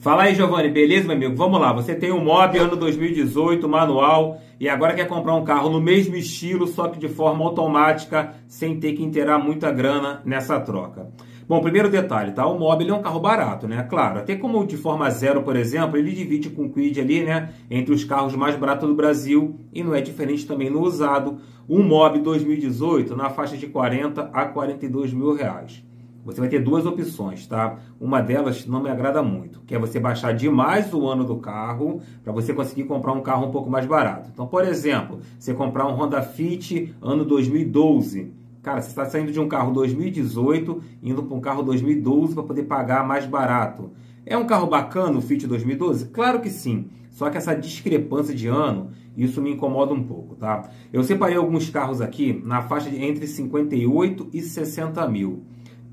Fala aí, Giovanni, beleza, meu amigo? Vamos lá, você tem um Mob ano 2018, manual, e agora quer comprar um carro no mesmo estilo, só que de forma automática, sem ter que inteirar muita grana nessa troca. Bom, primeiro detalhe, tá? O Mob é um carro barato, né? Claro, até como de forma zero, por exemplo, ele divide com o Quid ali, né? Entre os carros mais baratos do Brasil e não é diferente também no usado. Um Mob 2018 na faixa de 40 a 42 mil reais. Você vai ter duas opções, tá? Uma delas não me agrada muito, que é você baixar demais o ano do carro para você conseguir comprar um carro um pouco mais barato. Então, por exemplo, você comprar um Honda Fit ano 2012. Cara, você está saindo de um carro 2018 indo para um carro 2012 para poder pagar mais barato. É um carro bacana o Fit 2012? Claro que sim. Só que essa discrepância de ano, isso me incomoda um pouco, tá? Eu separei alguns carros aqui na faixa de entre 58 e 60 mil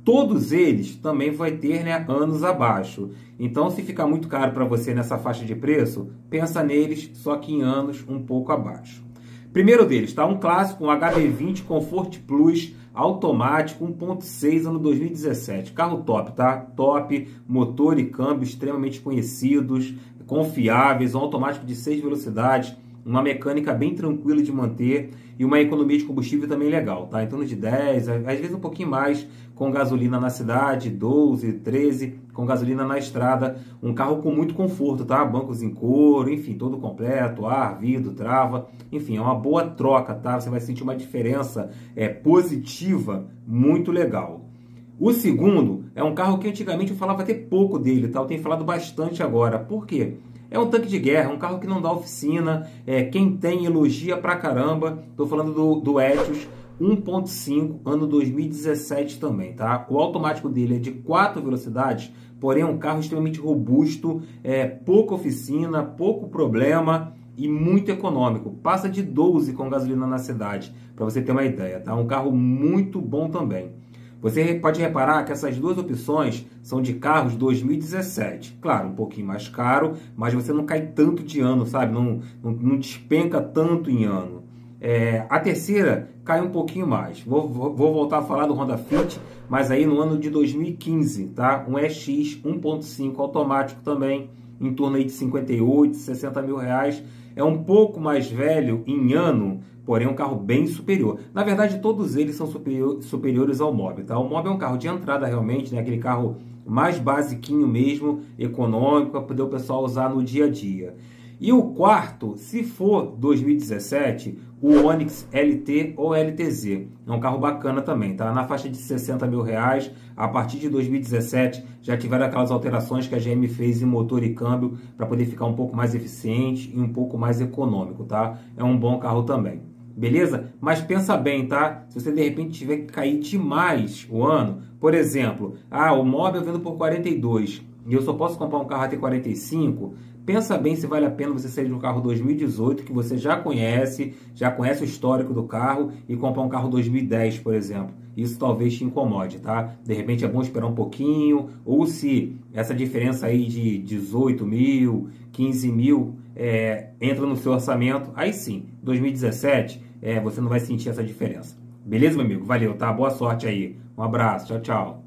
todos eles também vai ter né, anos abaixo. Então, se ficar muito caro para você nessa faixa de preço, pensa neles só que em anos um pouco abaixo. Primeiro deles, tá? Um clássico, um HB20 Comfort Plus automático 1.6 ano 2017. Carro top, tá? Top, motor e câmbio extremamente conhecidos, confiáveis, um automático de 6 velocidades uma mecânica bem tranquila de manter e uma economia de combustível também legal, tá? Em torno de 10, às vezes um pouquinho mais com gasolina na cidade, 12, 13 com gasolina na estrada, um carro com muito conforto, tá? Bancos em couro, enfim, todo completo, ar, vidro, trava, enfim, é uma boa troca, tá? Você vai sentir uma diferença é, positiva muito legal. O segundo é um carro que antigamente eu falava até pouco dele, tá? Eu tenho falado bastante agora. Por quê? É um tanque de guerra, um carro que não dá oficina. É, quem tem elogia pra caramba. Estou falando do, do Etios 1.5, ano 2017 também, tá? O automático dele é de 4 velocidades, porém é um carro extremamente robusto, é, pouca oficina, pouco problema e muito econômico. Passa de 12 com gasolina na cidade, para você ter uma ideia, tá? Um carro muito bom também. Você pode reparar que essas duas opções são de carros 2017. Claro, um pouquinho mais caro, mas você não cai tanto de ano, sabe? Não, não, não despenca tanto em ano. É, a terceira cai um pouquinho mais. Vou, vou, vou, voltar a falar do Honda Fit, mas aí no ano de 2015, tá? Um EX 1.5 automático também, em torno aí de 58, 60 mil reais. É um pouco mais velho em ano, porém um carro bem superior. Na verdade, todos eles são superior, superiores ao Mob. Tá? O Mob é um carro de entrada realmente, né? aquele carro mais basiquinho mesmo, econômico, para poder o pessoal usar no dia a dia. E o quarto, se for 2017, o Onix LT ou LTZ. É um carro bacana também, tá? Na faixa de 60 mil reais. A partir de 2017 já tiveram aquelas alterações que a GM fez em motor e câmbio para poder ficar um pouco mais eficiente e um pouco mais econômico, tá? É um bom carro também beleza? Mas pensa bem, tá? Se você de repente tiver que cair demais o ano, por exemplo, ah, o móvel vendo por 42 e eu só posso comprar um carro até 45, pensa bem se vale a pena você sair de um carro 2018 que você já conhece, já conhece o histórico do carro e comprar um carro 2010, por exemplo. Isso talvez te incomode, tá? De repente é bom esperar um pouquinho, ou se essa diferença aí de 18 mil, 15 mil é, entra no seu orçamento, aí sim, 2017 é, você não vai sentir essa diferença. Beleza, meu amigo? Valeu, tá? Boa sorte aí. Um abraço. Tchau, tchau.